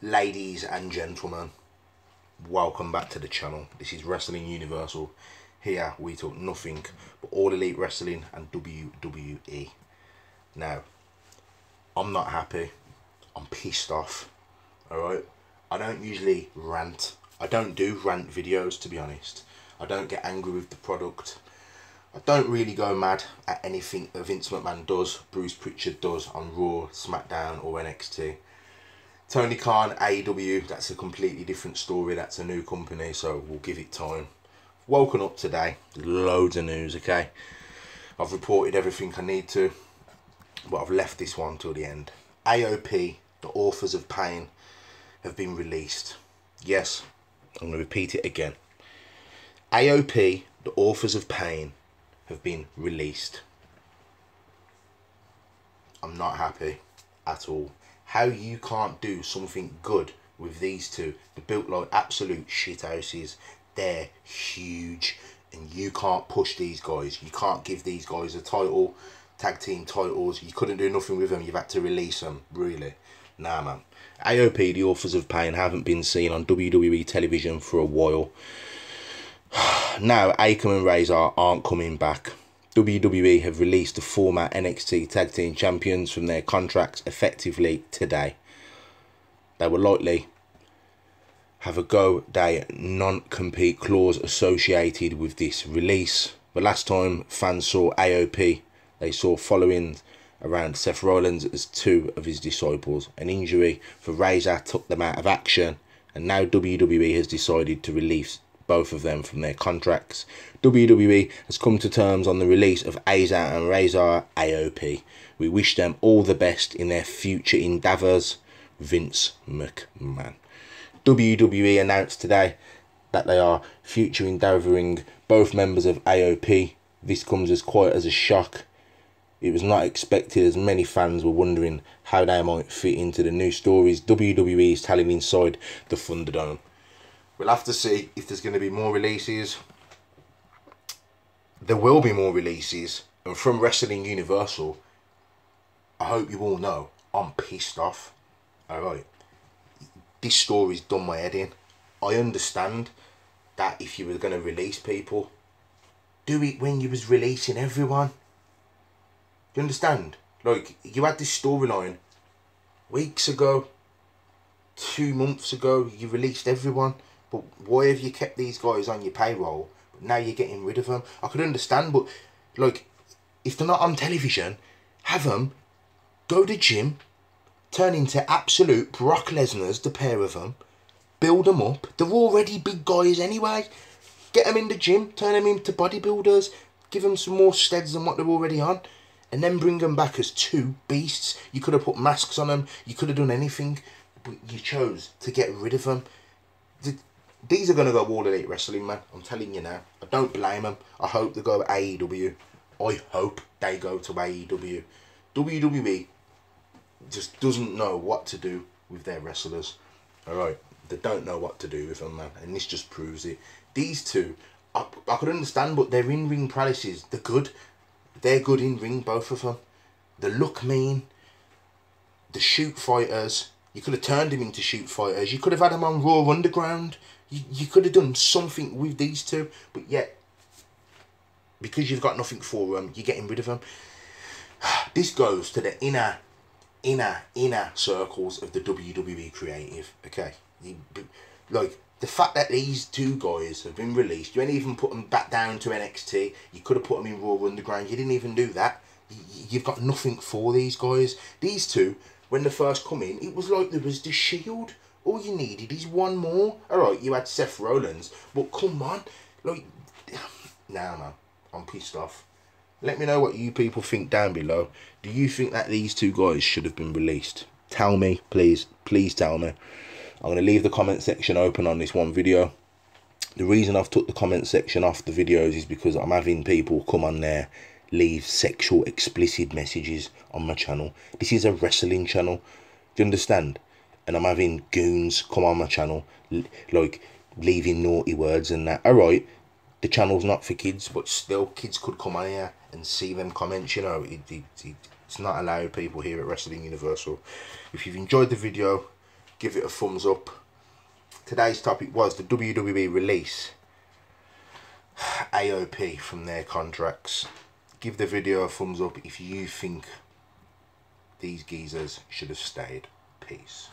ladies and gentlemen welcome back to the channel. This is wrestling universal. Here we talk nothing but all elite wrestling and wwe now i'm not happy. I'm pissed off. All right? I don't usually rant. I don't do rant videos to be honest. I don't get angry with the product. I don't really go mad at anything that Vince McMahon does, Bruce Pritchard does on Raw, SmackDown or NXT. Tony Khan, AEW, that's a completely different story. That's a new company, so we'll give it time. Woken up today, loads of news, okay? I've reported everything I need to, but I've left this one till the end. AOP, the authors of pain, have been released. Yes, I'm going to repeat it again. AOP, the authors of pain, have been released. I'm not happy at all. How you can't do something good with these two. They're built like absolute shithouses. They're huge. And you can't push these guys. You can't give these guys a title, tag team titles. You couldn't do nothing with them. You've had to release them. Really. Nah, man. AOP, the authors of pain, haven't been seen on WWE television for a while. now, Akam and Rezar aren't coming back. WWE have released the former NXT Tag Team Champions from their contracts effectively today. They will likely have a go day non-compete clause associated with this release. The last time fans saw AOP, they saw following around Seth Rollins as two of his disciples. An injury for Rezar took them out of action, and now WWE has decided to release both of them from their contracts. WWE has come to terms on the release of Aza and Rezar AOP. We wish them all the best in their future endeavours. Vince McMahon. WWE announced today that they are future endeavouring both members of AOP. This comes as quite as a shock. It was not expected as many fans were wondering how they might fit into the new stories WWE is telling inside the Thunderdome. We'll have to see if there's going to be more releases. There will be more releases. And from Wrestling Universal, I hope you all know, I'm pissed off. Alright. This story's done my head in. I understand that if you were going to release people, do it when you was releasing everyone. You understand? Like, you had this storyline weeks ago, two months ago, you released everyone. But why have you kept these guys on your payroll? Now you're getting rid of them. I could understand, but like, if they're not on television, have them go to gym, turn into absolute Brock Lesnar's, the pair of them, build them up. They're already big guys anyway. Get them in the gym, turn them into bodybuilders, give them some more steads than what they're already on, and then bring them back as two beasts. You could have put masks on them, you could have done anything, but you chose to get rid of them. These are going to go All Elite Wrestling, man. I'm telling you now. I don't blame them. I hope they go AEW. I hope they go to AEW. WWE just doesn't know what to do with their wrestlers. Alright, they don't know what to do with them, man. And this just proves it. These two, I, I could understand, but their in-ring prowesses, they're good. They're good in-ring, both of them. They look mean. The shoot fighters, you could have turned them into shoot fighters. You could have had them on Raw Underground. You, you could have done something with these two, but yet, because you've got nothing for them, you're getting rid of them. This goes to the inner, inner, inner circles of the WWE creative, okay? Like, the fact that these two guys have been released, you ain't even put them back down to NXT. You could have put them in Raw Underground. You didn't even do that. You've got nothing for these guys. These two, when they first come in, it was like there was the Shield. All you needed is one more. Alright, you had Seth Rollins, but come on. Like, now, nah, man. I'm pissed off. Let me know what you people think down below. Do you think that these two guys should have been released? Tell me, please. Please tell me. I'm to leave the comment section open on this one video. The reason I've took the comment section off the videos is because I'm having people come on there leave sexual explicit messages on my channel. This is a wrestling channel. Do you understand? And I'm having goons come on my channel, like leaving naughty words and that. Alright, the channel's not for kids, but still, kids could come on here and see them comments, you know. It, it, it, it's not allowed people here at Wrestling Universal. If you've enjoyed the video, give it a thumbs up. Today's topic was the WWE release AOP from their contracts. Give the video a thumbs up if you think these geezers should have stayed. Peace.